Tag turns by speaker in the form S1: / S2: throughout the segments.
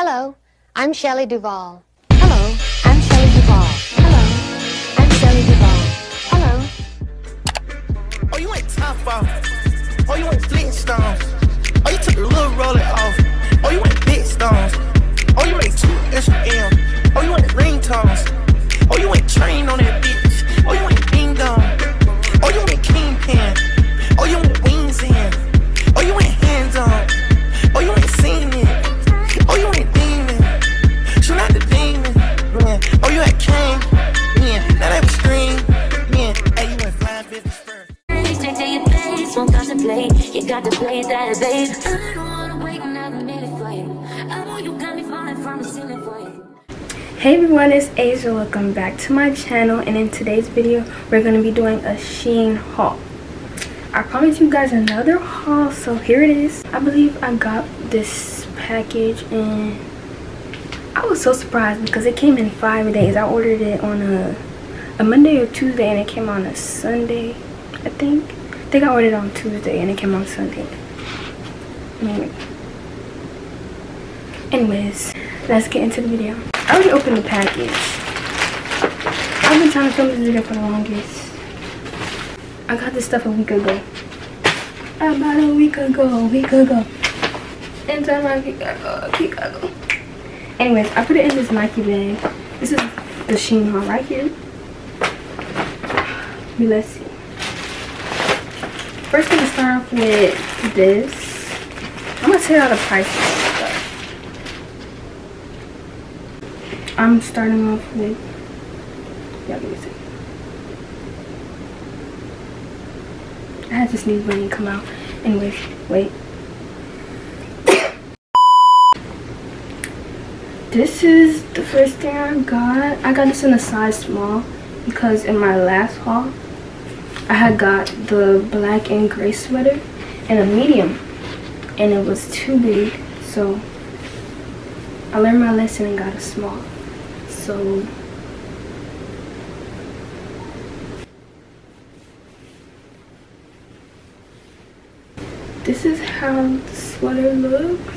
S1: Hello, I'm Shelley Duvall. Hello, I'm Shelley Duvall. Hello, I'm Shelley Duvall. Hello.
S2: Oh, you ain't top off. Oh, you ain't Flintstones. Oh, you took a little roller off. Oh, you ain't big stones. Oh, you ain't two SM. Oh, you ain't ringtones. Oh, you ain't train on that
S3: everyone, it's Asja. Welcome back to my channel and in today's video we're going to be doing a Shein haul. I promised you guys another haul so here it is. I believe I got this package and I was so surprised because it came in five days. I ordered it on a, a Monday or Tuesday and it came on a Sunday I think. I think I ordered it on Tuesday and it came on Sunday. Anyway. Anyways, let's get into the video. I already opened the package. I've been trying to film this video for the longest. I got this stuff a week ago. About a week ago, a week ago. And Inside my Chicago, Chicago. Anyways, I put it in this Nike bag. This is the Shein haul right here. Let's see. First, gonna start off with this. I'm gonna tell you the prices. I'm starting off with yeah, let me see. I had sneeze when it come out. Anyways, wait. this is the first thing I got. I got this in a size small because in my last haul I had got the black and gray sweater in a medium and it was too big so I learned my lesson and got a small so this is how the sweater looks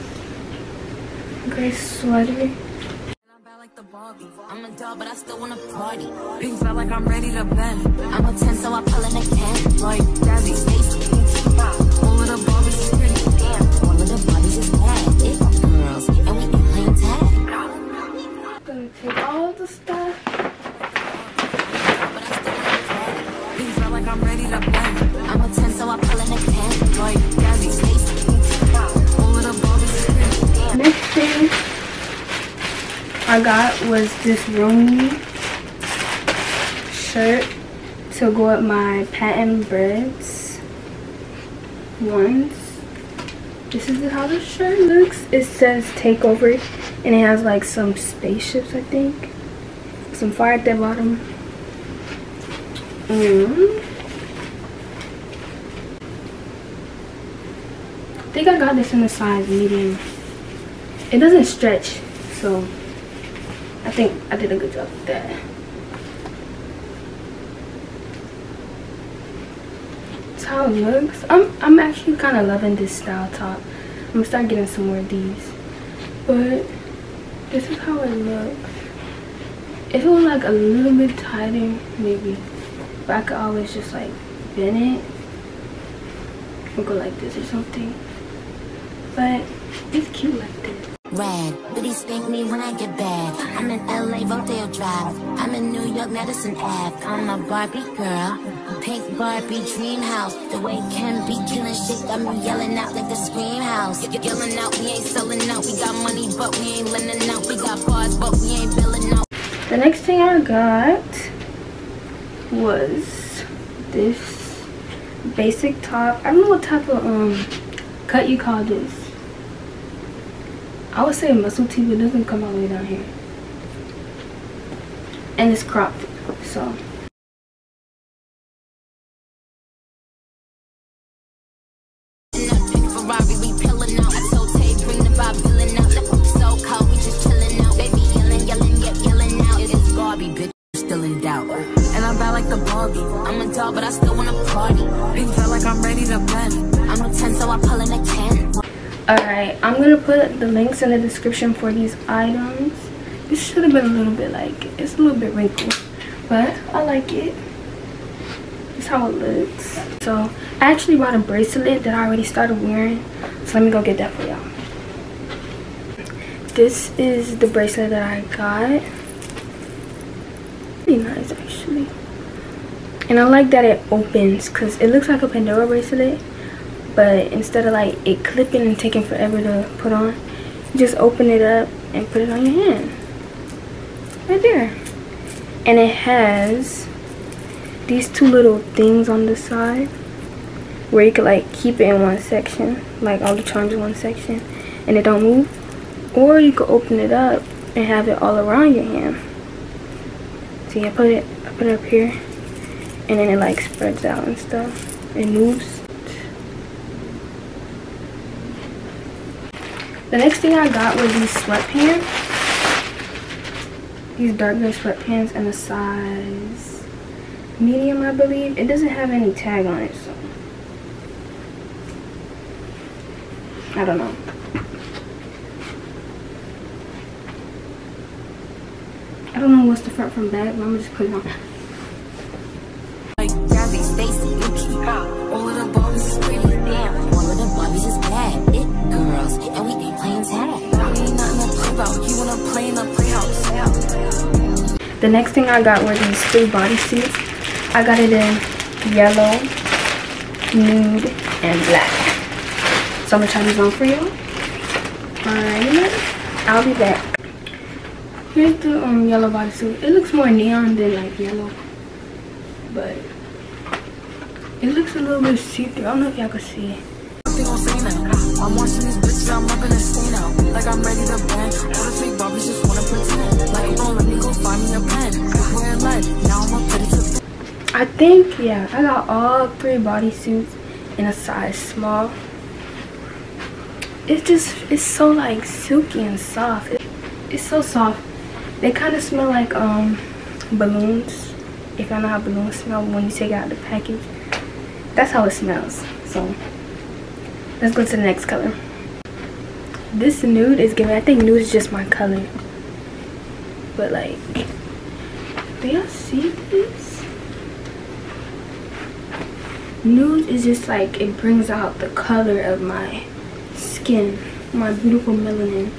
S3: gray sweater
S4: I'm a doll, but I still wanna party. Felt like I'm ready to bend. I'm a 10, so I pull in a can. Like Jazzy, Stacy, the is pretty. Damn, of the Barbies is bad.
S3: Take all the stuff
S4: But I still wanna party. Pink felt like I'm ready to. I'm a 10, so I pull in a can. Like Jazzy, Stacy, All of the
S3: next thing I got was this roomy shirt to go with my patent breads ones. This is how the shirt looks. It says takeover and it has like some spaceships I think. Some fire at the bottom. Mm. I think I got this in a size medium. It doesn't stretch, so I think I did a good job with that. That's how it looks. I'm I'm actually kind of loving this style top. I'm gonna start getting some more of these. But this is how it looks. If it was like a little bit tighter, maybe. But I could always just like bend it. Or go like this or something. But it's cute like this.
S4: Rad, but he spank me when I get bad. I'm in LA, Rodeo Drive. I'm in New York, Madison Ave. I'm a Barbie girl, pink Barbie dream house. The way Ken be killing shit got me yelling out like the scream house. Y- Yelling out, we ain't selling out. We got money, but we ain't lending out. We got bars, but we ain't billing out.
S3: The next thing I got was this basic top. I don't know what type of um cut you call this. I would say muscle tee, but it doesn't come all the way down here. And it's cropped, so.
S4: I'm a 10, so I a can.
S3: Alright, I'm to put the links in the description for these items. This should have been a little bit like, it's a little bit wrinkled. But I like it. This how it looks. So, I actually bought a bracelet that I already started wearing. So let me go get that for y'all. This is the bracelet that I got. Pretty nice actually. And I like that it opens because it looks like a Pandora bracelet but instead of like it clipping and taking forever to put on you just open it up and put it on your hand. Right there. And it has these two little things on the side where you could like keep it in one section like all the charms in one section and it don't move. Or you could open it up and have it all around your hand. See I put it I put it up here and then it like spreads out and stuff it moves The next thing I got was these sweatpants. These dark gray sweatpants in a size medium, I believe. It doesn't have any tag on it, so. I don't know. I don't know what's the front from back, but I'm just put it on. The next thing I got were these three bodysuits. I got it in yellow, nude, and black. So I'm gonna try these on for you. Alright, I'll be back. Here's the um, yellow bodysuit. It looks more neon than like yellow. But it looks a little bit see-through. I don't know if y'all can see it. I'm watching these bitches, I'm up in a scene now. Like I'm ready to bang. I think, yeah, I got all three bodysuits in a size small. It's just, it's so like silky and soft. It, it's so soft. They kind of smell like um balloons. If y'all know how balloons smell when you take out the package. That's how it smells. So let's go to the next color this nude is giving i think nude is just my color but like do y'all see this nude is just like it brings out the color of my skin my beautiful melanin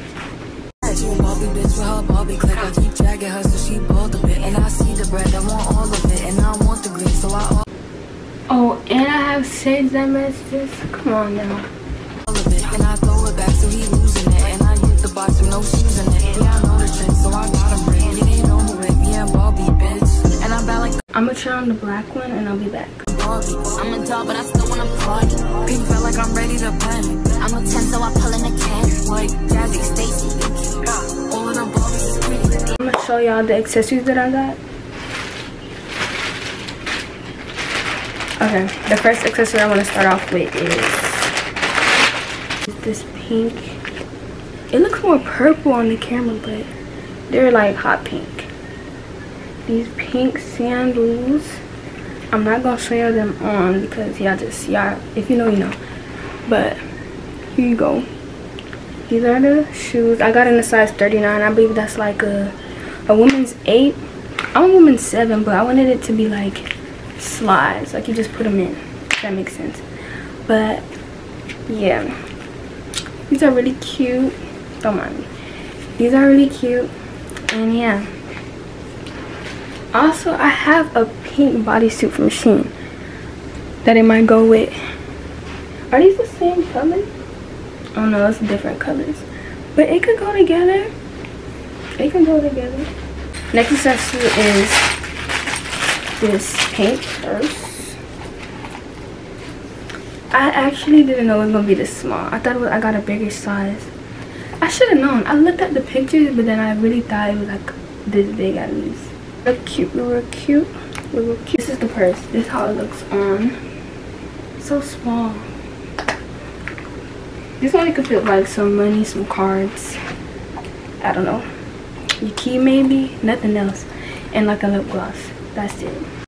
S3: Oh, and I have saved that messages. Come on now. And I throw it back so he box with no shoes in it. Yeah, I know the trick, so I got him ring. Yeah, you know it. Yeah, Bobby, bitch. And I'm back like I'm gonna try on the black one and I'll be back. I'm a dog, but I still wanna party. Pink felt like I'm ready to pen. I'm a 10, so I pull in a can. Like Jazzy, Stacy, All of the Barbies is pretty. I'm gonna show y'all the accessories that I got. Okay, the first accessory I want to start off with is this pink. It looks more purple on the camera, but they're like hot pink. These pink sandals. I'm not gonna show them on because y'all just y'all if you know you know. But here you go. These are the shoes. I got in a size 39. I believe that's like a a woman's eight. I'm a woman's seven, but I wanted it to be like slides like you just put them in that makes sense but yeah these are really cute don't mind me. These are really cute and yeah. Also i have a pink bodysuit from Shein that it might go with. Are these the same color? Oh no it's different colors. But it could go together. It can go together. Next accessory is this pink purse. I actually didn't know it was gonna be this small. I thought was, I got a bigger size. I should have known. I looked at the pictures, but then I really thought it was like this big at least. Look cute, were cute, were cute. This is the purse. This is how it looks on. So small. This one could fit like some money, some cards. I don't know. Your key maybe, nothing else. And like a lip gloss. That's it.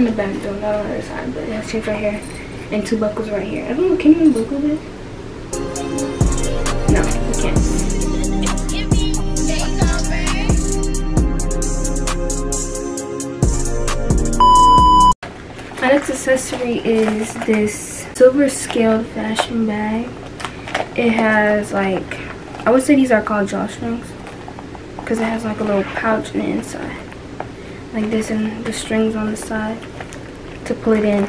S3: In the back though, not on the other side, but it has chains right here and two buckles right here. I don't know, can you buckle this? No, you can't. My next accessory is this silver scaled fashion bag. It has like, I would say these are called drawstrings because it has like a little pouch in the inside. Like this and the strings on the side to pull it in.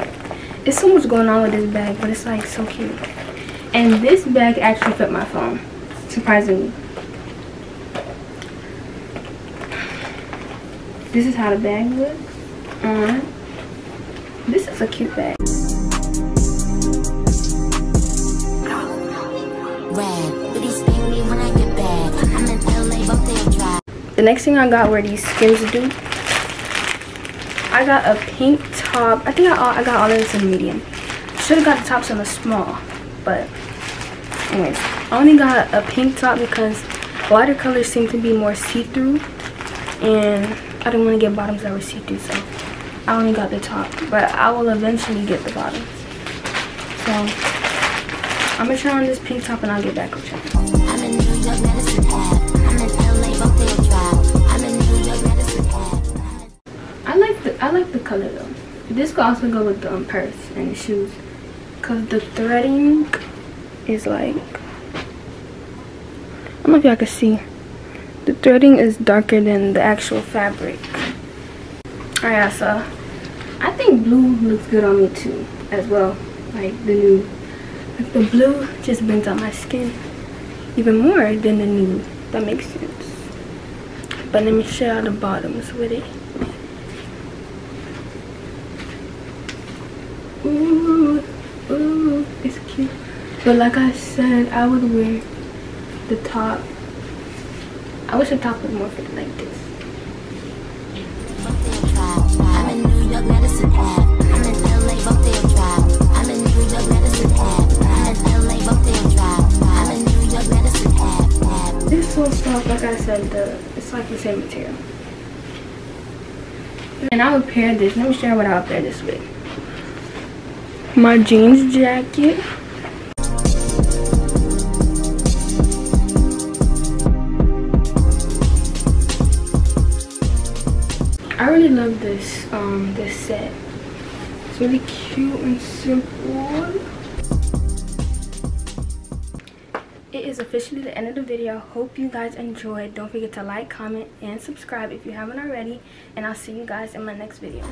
S3: It's so much going on with this bag, but it's like so cute. And this bag actually fit my phone, surprisingly. This is how the bag looks on. This is a cute bag. The next thing I got were these Skims Do. I got a pink top. I think I, I got all of this in medium. Should have got the tops in a small, but anyways, I only got a pink top because lighter colors seem to be more see-through, and I didn't want to get bottoms that were see-through, so I only got the top. But I will eventually get the bottoms. So I'm gonna try on this pink top and I'll get back with you. I like the color though. This could also go with the um, purse and the shoes, cause the threading is like I don't know if y'all can see. The threading is darker than the actual fabric. Alright, so I think blue looks good on me too, as well. Like the new, like the blue just brings out my skin even more than the nude. That makes sense. But let me show you the bottoms with it. Ooh, ooh, it's cute. But like I said, I would wear the top. I wish the top was more fitted like this. This so soft, like I said, the it's like the same material. And I would pair this. Let me you what I would pair this with. My jeans jacket. love this um this set. It's really cute and simple. It is officially the end of the video. Hope you guys enjoyed. Don't forget to like, comment, and subscribe if you haven't already. And I'll see you guys in my next video.